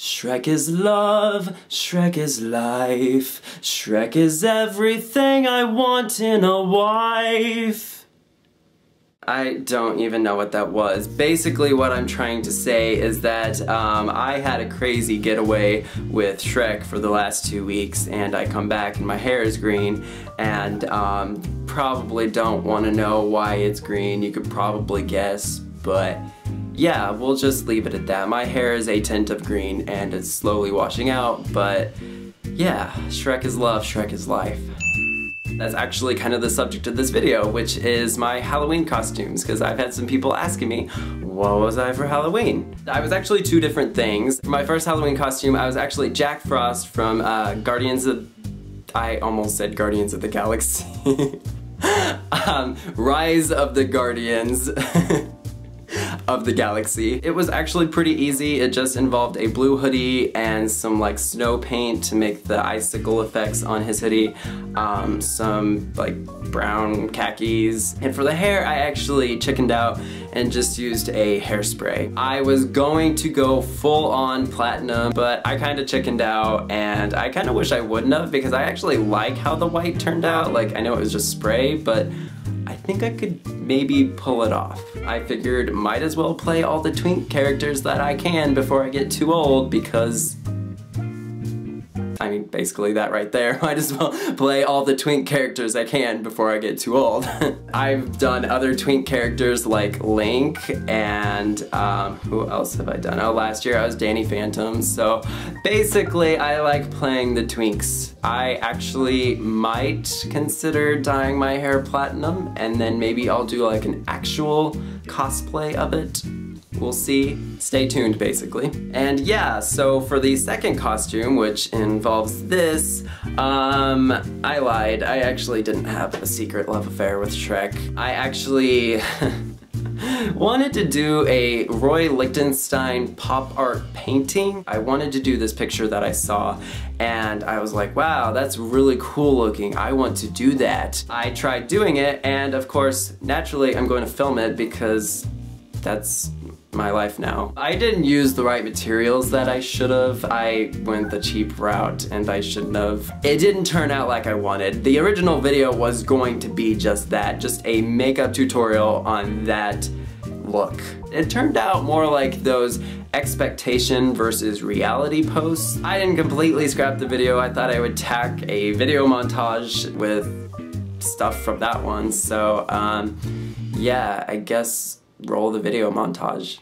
Shrek is love, Shrek is life, Shrek is everything I want in a wife. I don't even know what that was. Basically what I'm trying to say is that um, I had a crazy getaway with Shrek for the last two weeks and I come back and my hair is green and um, probably don't want to know why it's green. You could probably guess, but yeah, we'll just leave it at that. My hair is a tint of green and it's slowly washing out, but yeah, Shrek is love, Shrek is life. That's actually kind of the subject of this video, which is my Halloween costumes, because I've had some people asking me, what was I for Halloween? I was actually two different things. My first Halloween costume, I was actually Jack Frost from uh, Guardians of... I almost said Guardians of the Galaxy. um, Rise of the Guardians. of the galaxy. It was actually pretty easy. It just involved a blue hoodie and some like snow paint to make the icicle effects on his hoodie, um, some like brown khakis. And for the hair, I actually chickened out and just used a hairspray. I was going to go full on platinum, but I kind of chickened out and I kind of wish I wouldn't have because I actually like how the white turned out. Like I know it was just spray, but think I could maybe pull it off. I figured might as well play all the twink characters that I can before I get too old because I mean, basically that right there. Might as well play all the twink characters I can before I get too old. I've done other twink characters like Link and um, who else have I done? Oh, last year I was Danny Phantom. So basically I like playing the twinks. I actually might consider dyeing my hair platinum and then maybe I'll do like an actual cosplay of it. We'll see. Stay tuned, basically. And yeah, so for the second costume, which involves this, um, I lied. I actually didn't have a secret love affair with Shrek. I actually wanted to do a Roy Lichtenstein pop art painting. I wanted to do this picture that I saw and I was like, wow, that's really cool looking. I want to do that. I tried doing it and of course, naturally I'm going to film it because that's my life now. I didn't use the right materials that I should have. I went the cheap route and I shouldn't have. It didn't turn out like I wanted. The original video was going to be just that, just a makeup tutorial on that look. It turned out more like those expectation versus reality posts. I didn't completely scrap the video. I thought I would tack a video montage with stuff from that one. So um, yeah, I guess roll the video montage.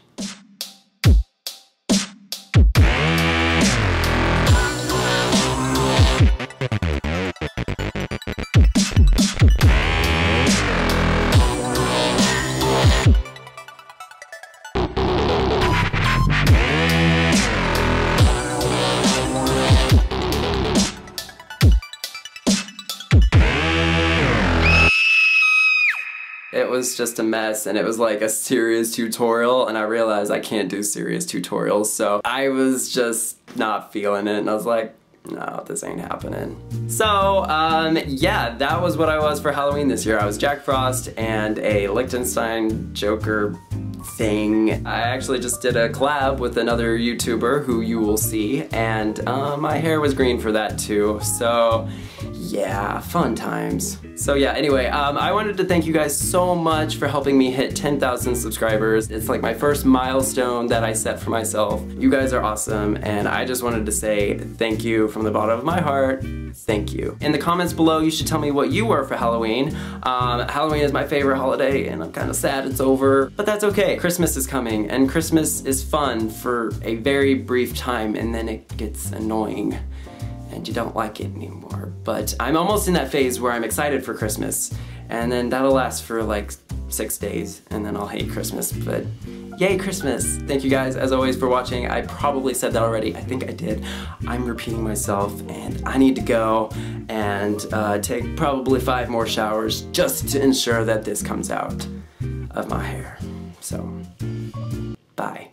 It was just a mess and it was like a serious tutorial and I realized I can't do serious tutorials so I was just not feeling it and I was like no, this ain't happening. So, um, yeah, that was what I was for Halloween this year. I was Jack Frost and a Lichtenstein Joker thing. I actually just did a collab with another YouTuber who you will see, and uh, my hair was green for that too, so yeah, fun times. So yeah, anyway, um, I wanted to thank you guys so much for helping me hit 10,000 subscribers. It's like my first milestone that I set for myself. You guys are awesome, and I just wanted to say thank you from the bottom of my heart. Thank you. In the comments below, you should tell me what you were for Halloween. Um, Halloween is my favorite holiday, and I'm kind of sad it's over, but that's okay. Christmas is coming, and Christmas is fun for a very brief time, and then it gets annoying and you don't like it anymore. But I'm almost in that phase where I'm excited for Christmas and then that'll last for like six days and then I'll hate Christmas, but yay Christmas! Thank you guys as always for watching. I probably said that already, I think I did. I'm repeating myself and I need to go and uh, take probably five more showers just to ensure that this comes out of my hair. So, bye.